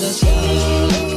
the scene.